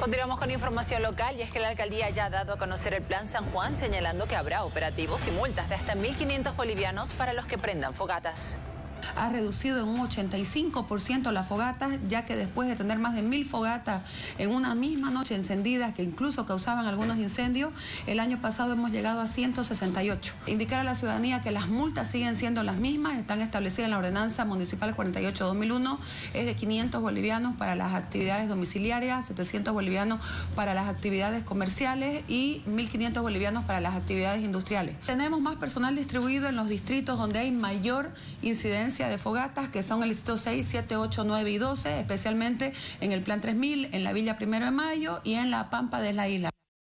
Continuamos con información local y es que la alcaldía ya ha dado a conocer el plan San Juan señalando que habrá operativos y multas de hasta 1.500 bolivianos para los que prendan fogatas ha reducido en un 85% las fogatas, ya que después de tener más de mil fogatas en una misma noche encendidas, que incluso causaban algunos incendios, el año pasado hemos llegado a 168. Indicar a la ciudadanía que las multas siguen siendo las mismas, están establecidas en la ordenanza municipal 48-2001, es de 500 bolivianos para las actividades domiciliarias, 700 bolivianos para las actividades comerciales y 1.500 bolivianos para las actividades industriales. Tenemos más personal distribuido en los distritos donde hay mayor incidencia de fogatas, que son el distrito 6, 7, 8, 9 y 12, especialmente en el Plan 3000, en la Villa Primero de Mayo y en la Pampa de la Isla.